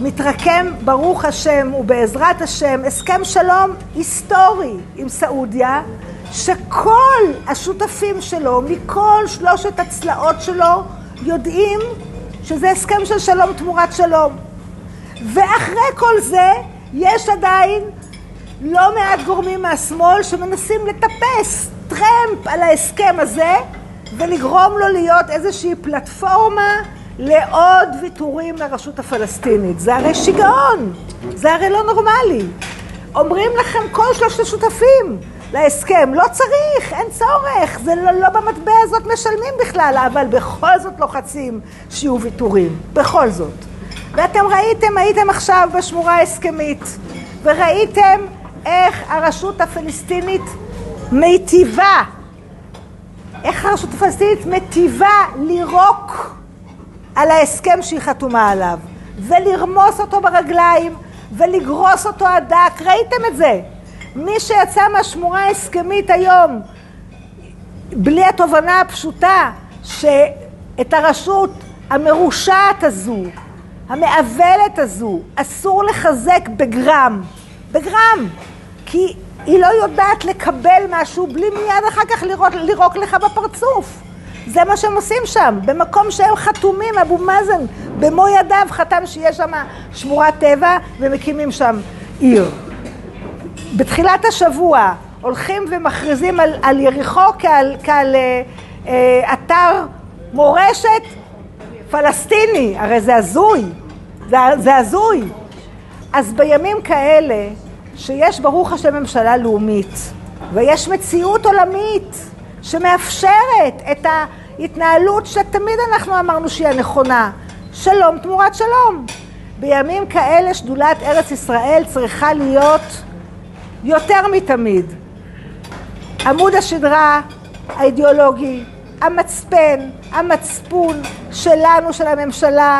מתרקם ברוך השם ובעזרת השם הסכם שלום היסטורי עם סעודיה שכל השותפים שלו מכל שלושת הצלעות שלו יודעים שזה הסכם של שלום תמורת שלום. ואחרי כל זה יש עדיין לא מעט גורמים מהשמאל שמנסים לטפס טרמפ על ההסכם הזה ולגרום לו להיות איזושהי פלטפורמה לעוד ויתורים לרשות הפלסטינית. זה הרי שיגעון, זה הרי לא נורמלי. אומרים לכם כל שלושת השותפים להסכם, לא צריך, אין צורך, זה לא, לא במטבע הזאת משלמים בכלל, אבל בכל זאת לוחצים שיהיו ויתורים, בכל זאת. ואתם ראיתם, הייתם עכשיו בשמורה ההסכמית, וראיתם איך הרשות הפלסטינית מיטיבה, איך הרשות הפלסטינית מטיבה לירוק על ההסכם שהיא חתומה עליו, ולרמוס אותו ברגליים, ולגרוס אותו עד דק, ראיתם את זה. מי שיצא מהשמורה ההסכמית היום, בלי התובנה הפשוטה שאת הרשות המרושעת הזו, המעוולת הזו, אסור לחזק בגרם. בגרם. כי היא לא יודעת לקבל משהו בלי מיד אחר כך לירוק, לירוק לך בפרצוף. זה מה שהם עושים שם, במקום שהם חתומים, אבו מאזן במו ידיו חתם שיש שם שמורת טבע ומקימים שם עיר. בתחילת השבוע הולכים ומכריזים על, על יריחו כעל, כעל אה, אה, אתר מורשת פלסטיני, הרי זה הזוי, זה, זה הזוי. אז בימים כאלה, שיש ברוך השם ממשלה לאומית, ויש מציאות עולמית שמאפשרת את ההתנהלות שתמיד אנחנו אמרנו שהיא הנכונה, שלום תמורת שלום. בימים כאלה שדולת ארץ ישראל צריכה להיות יותר מתמיד. עמוד השדרה האידיאולוגי, המצפן, המצפון שלנו, של הממשלה,